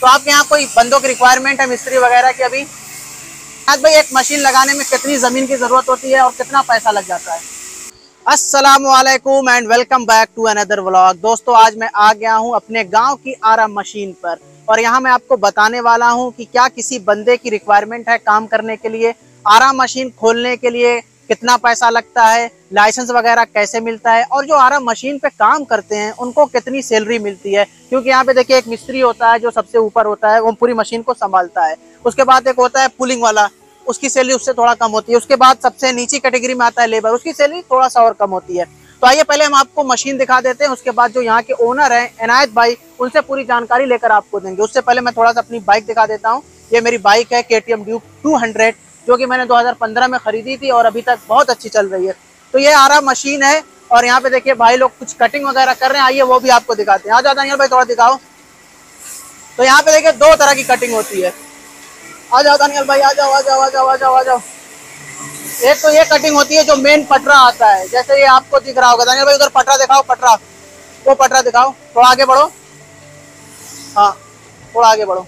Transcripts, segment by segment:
तो आपके यहाँ कोई बंदों की रिक्वायरमेंट है, मिस्त्री वगैरह की अभी? आज भाई एक मशीन लगाने में कितनी ज़मीन की ज़रूरत होती है और कितना पैसा लग जाता है? असलकुम and welcome back to another vlog दोस्तों, आज मैं आ गया हूँ अपने गाँव की आरा मशीन पर और यहाँ मैं आपको बताने वाला हूँ कि क्या किसी बंदे की रिक्वायरमेंट है काम करने के लिए, आरा मशीन खोलने के लिए कितना पैसा लगता है लाइसेंस वगैरह कैसे मिलता है, और जो आरा मशीन पे काम करते हैं, उनको कितनी सैलरी मिलती है? क्योंकि यहाँ पे देखिए एक मिस्त्री होता है, जो सबसे ऊपर होता है, वो पूरी मशीन को संभालता है। उसके बाद एक होता है पुलिंग वाला, उसकी सैलरी उससे थोड़ा कम होती है। उसके बाद सबसे नीची कैटेगरी में आता है लेबर उसकी सैलरी थोड़ा सा और कम होती है। तो आइए पहले हम आपको मशीन दिखा देते हैं, उसके बाद जो यहाँ के ओनर हैं, एनायत भाई, उनसे पूरी जानकारी लेकर आपको देंगे। उससे पहले मैं थोड़ा सा अपनी बाइक दिखा देता हूँ। ये मेरी बाइक है K T M Duke two hundred जो कि मैंने 2015 में खरीदी थी और अभी तक बहुत अच्छी चल रही है। तो ये आरा मशीन है और यहाँ पे देखिए भाई लोग कुछ कटिंग वगैरह कर रहे हैं। आइए, वो भी आपको दिखाते हैं। आ जाता है भाई, थोड़ा दिखाओ। तो यहाँ पे देखिए दो तरह की कटिंग होती है। आ जाओ दानियल भाई, आ जाओ आ जाओ आ जाओ आ जाओ आ जाओ। एक तो ये कटिंग होती है जो मेन पटरा आता है। जैसे ये आपको दिख रहा होगा। दानियल भाई, उधर पटरा दिखाओ, पटरा। वो पटरा दिखाओ। थोड़ा आगे बढ़ो। हाँ थोड़ा आगे बढ़ो।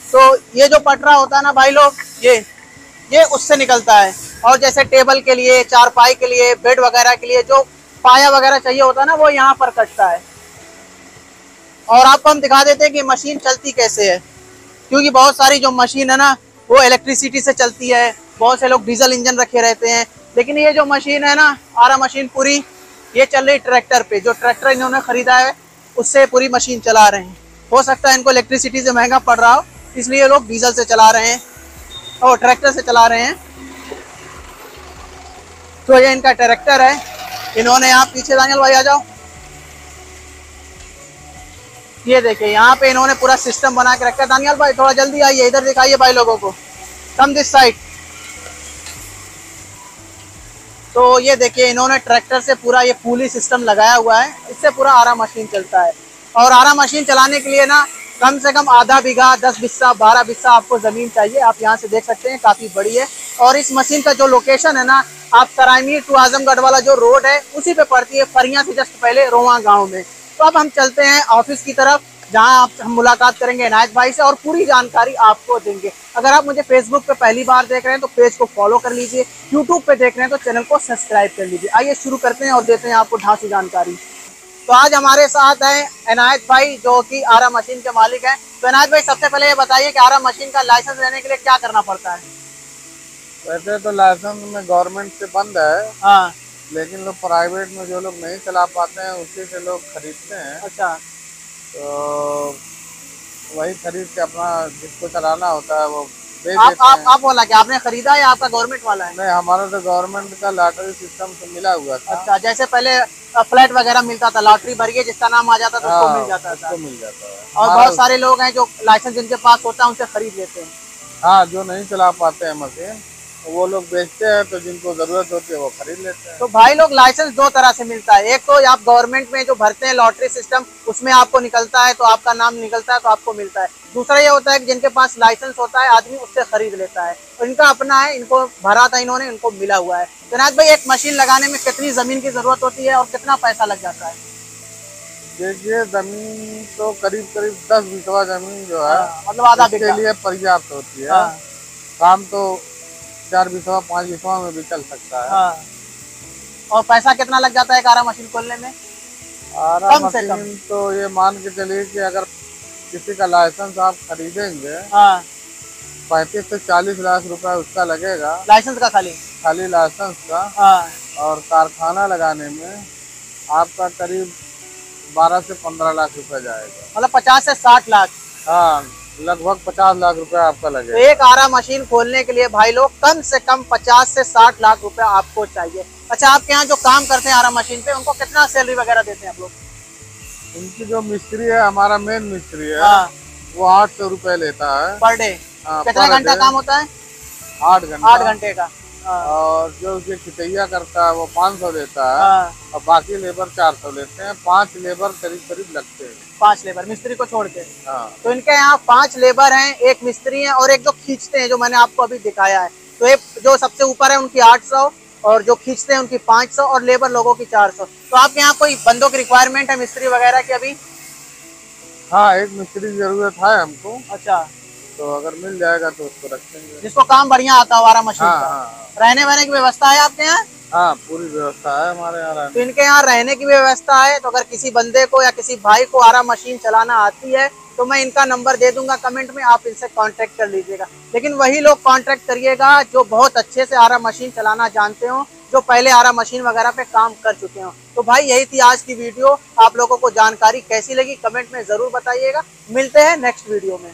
तो ये जो पटरा होता है ना भाई लोग, ये ये उससे निकलता है। और जैसे टेबल के लिए, चारपाई के लिए, बेड वगैरह के लिए जो पाया वगैरह चाहिए होता है ना, वो यहाँ पर कटता है। और आपको हम दिखा देते हैं कि मशीन चलती कैसे है। क्योंकि बहुत सारी जो मशीन है ना, वो इलेक्ट्रिसिटी से चलती है। बहुत से लोग डीजल इंजन रखे रहते हैं। लेकिन ये जो मशीन है ना, आरा मशीन पूरी, ये चल रही ट्रैक्टर पे। जो ट्रैक्टर इन्होंने खरीदा है, उससे पूरी मशीन चला रहे हैं। हो सकता है इनको इलेक्ट्रिसिटी से महँगा पड़ रहा हो, इसलिए लोग डीजल से चला रहे हैं। और ट्रैक्टर से चला रहे हैं। तो ये इनका ट्रैक्टर है। इन्होंने यहाँ पीछे दानियल भाई आ जाओ। ये देखिए, यहाँ पे इन्होंने पूरा सिस्टम बना के रखा है। दानियल भाई, थोड़ा जल्दी आइए, इधर दिखाइए भाई लोगों को। कम दिस साइड तो ये देखिए, इन्होंने ट्रैक्टर से पूरा ये पुली सिस्टम लगाया हुआ है। इससे पूरा आरा मशीन चलता है। और आरा मशीन चलाने के लिए ना कम से कम आधा बीघा, दस बिस्सा बारह बिस्सा आपको ज़मीन चाहिए। आप यहाँ से देख सकते हैं, काफ़ी बड़ी है। और इस मशीन का जो लोकेशन है ना, आप सरायमीर टू आजमगढ़ वाला जो रोड है, उसी पे पड़ती है फरिया से जस्ट पहले रोवा गाँव में। तो अब हम चलते हैं ऑफ़िस की तरफ़, जहाँ आप हम मुलाकात करेंगे इनायत भाई से और पूरी जानकारी आपको देंगे। अगर आप मुझे फेसबुक पे पहली बार देख रहे हैं तो पेज को फॉलो कर लीजिए। यूट्यूब पे देख रहे हैं तो चैनल को सब्सक्राइब कर लीजिए। आइए शुरू करते हैं और देते हैं आपको ढांसी जानकारी। तो आज हमारे साथ हैं अनायत भाई जो कि आरा मशीन के मालिक हैं। तो अनायत भाई सबसे पहले ये बताइए कि आरा मशीन का लाइसेंस लेने के लिए क्या करना पड़ता है? वैसे तो लाइसेंस में गवर्नमेंट से बंद है हाँ। लेकिन लोग प्राइवेट में जो लोग नहीं चला पाते हैं उसी से लोग खरीदते हैं। अच्छा। तो वही खरीद के अपना जिसको चलाना होता है वो आप आप आप बोला क्या आपने खरीदा या आपका गवर्नमेंट वाला है? नहीं हमारा तो गवर्नमेंट का लॉटरी सिस्टम से मिला हुआ था। अच्छा जैसे पहले फ्लैट वगैरह मिलता था लॉटरी भरिए जिसका नाम आ जाता था उसको हाँ, मिल जाता था। मिल जाता है और बहुत सारे लोग हैं जो लाइसेंस जिनके पास होता है उनसे खरीद लेते हैं। हाँ जो नहीं चला पाते हैं मशीन वो लोग बेचते हैं तो जिनको ज़रूरत होती है वो खरीद लेते हैं। तो भाई लोग लाइसेंस दो तरह से मिलता है। एक तो आप गवर्नमेंट में जो भरते हैं लॉटरी सिस्टम उसमें आपको निकलता है तो आपका नाम निकलता है तो आपको मिलता है। दूसरा ये होता है कि जिनके पास लाइसेंस होता है आदमी उससे खरीद लेता है। तो इनका अपना है इनको भरा था इन्होंने इनको मिला हुआ है। तो नाथ भाई एक मशीन लगाने में कितनी ज़मीन की ज़रूरत होती है और कितना पैसा लग जाता है? देखिए ज़मीन तो करीब करीब दस बीसवा ज़मीन जो है हाँ, मतलब आधा बीघा। लिए पर्याप्त होती है। हाँ, काम तो चार बीसवा पाँच बीसवा में भी चल सकता है। हाँ। और पैसा कितना लग जाता है कारा मशीन खोलने में? आरा कम से कम। तो ये मान के चलिए कि अगर किसी का लाइसेंस आप खरीदेंगे हाँ। पैंतीस से चालीस लाख रुपए उसका लगेगा। लाइसेंस का खाली? खाली लाइसेंस का। हाँ। और कारखाना लगाने में आपका करीब बारह से पंद्रह लाख रुपए जाएगा। मतलब पचास से साठ लाख? हाँ। लगभग पचास लाख रुपए आपका तो एक आरा मशीन खोलने के लिए भाई लोग कम से कम पचास से साठ लाख रुपए आपको चाहिए। अच्छा आपके यहाँ जो काम करते हैं आरा मशीन पे उनको कितना सैलरी वगैरह देते हैं आप लोग? उनकी जो मिस्त्री है हमारा मेन मिस्त्री है हाँ। वो आठ सौ रुपए लेता है। Per day. हाँ, कितना घंटा काम होता है? आठ घंटा। आठ घंटे का। और जो उसे खितैया करता है वो पाँच सौ लेता है। हाँ, और बाकी लेबर चार सौ लेते हैं। पाँच लेबर करीब करीब लगते हैं। पाँच लेबर मिस्त्री को छोड़ के। हाँ। तो इनके यहाँ पाँच लेबर हैं एक मिस्त्री है और एक जो खींचते हैं जो मैंने आपको अभी दिखाया है। तो एक जो सबसे ऊपर है उनकी आठ सौ और जो खींचते हैं उनकी पाँच सौ और लेबर लोगों की चार सौ। तो आपके यहाँ कोई बंदों की रिक्वायरमेंट है मिस्त्री वगैरह की अभी? हाँ एक मिस्त्री की ज़रूरत है हमको। अच्छा। तो अगर मिल जाएगा तो उसको रखेंगे जिसको काम बढ़िया आता हो आरा मशीन हाँ का। हाँ रहने वहने की व्यवस्था है आपके यहाँ? हाँ पूरी व्यवस्था है हमारे यहाँ तो इनके यहाँ रहने की व्यवस्था है तो अगर किसी बंदे को या किसी भाई को आरा मशीन चलाना आती है तो मैं इनका नंबर दे दूँगा कमेंट में आप इनसे कांटेक्ट कर लीजिएगा। लेकिन वही लोग कांटेक्ट करिएगा जो बहुत अच्छे से आरा मशीन चलाना जानते हो जो पहले आरा मशीन वगैरह पे काम कर चुके हो। तो भाई यही थी आज की वीडियो। आप लोगों को जानकारी कैसी लगी कमेंट में ज़रूर बताइएगा। मिलते हैं नेक्स्ट वीडियो में।